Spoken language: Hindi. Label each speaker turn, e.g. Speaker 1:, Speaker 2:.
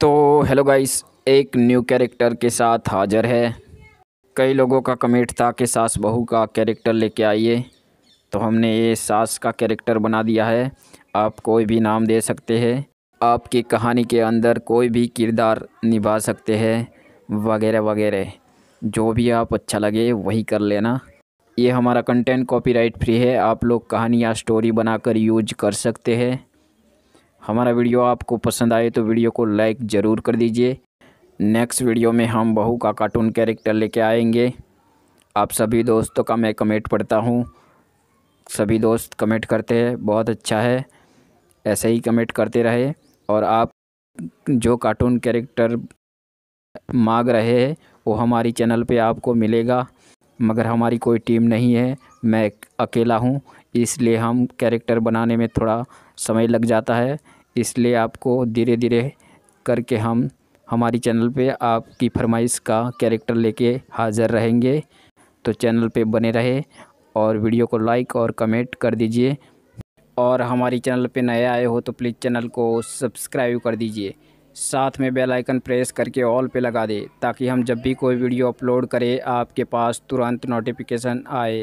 Speaker 1: तो हेलो गाइस एक न्यू कैरेक्टर के साथ हाज़िर है। कई लोगों का कमेंट था कि सास बहू का कैरेक्टर लेके आइए। तो हमने ये सास का कैरेक्टर बना दिया है। आप कोई भी नाम दे सकते हैं। आपकी कहानी के अंदर कोई भी किरदार निभा सकते हैं। वगैरह वगैरह। जो भी आप अच्छा लगे, वही कर लेना। ये हमारा कंटेंट कॉपीराइट फ्री है। आप लोग कहानी या स्टोरी बनाकर यूज़ कर सकते हैं। हमारा वीडियो आपको पसंद आए तो वीडियो को लाइक ज़रूर कर दीजिए। नेक्स्ट वीडियो में हम बहू का कार्टून कैरेक्टर लेके आएँगे। आप सभी दोस्तों का मैं कमेंट पढ़ता हूँ। सभी दोस्त कमेंट करते हैं, बहुत अच्छा है। ऐसे ही कमेंट करते रहे और आप जो कार्टून कैरेक्टर मांग रहे हैं, वो हमारी चैनल पे आपको मिलेगा। मगर हमारी कोई टीम नहीं है, मैं अकेला हूँ, इसलिए हम कैरेक्टर बनाने में थोड़ा समय लग जाता है। इसलिए आपको धीरे धीरे करके हम, हमारी चैनल पे आपकी फरमाइश का कैरेक्टर लेके हाज़िर रहेंगे। तो चैनल पे बने रहे और वीडियो को लाइक और कमेंट कर दीजिए। और हमारी चैनल पे नए आए हो तो प्लीज़ चैनल को सब्सक्राइब कर दीजिए। साथ में बेल आइकन प्रेस करके ऑल पे लगा दे ताकि हम जब भी कोई वीडियो अपलोड करें, आपके पास तुरंत नोटिफिकेशन आए।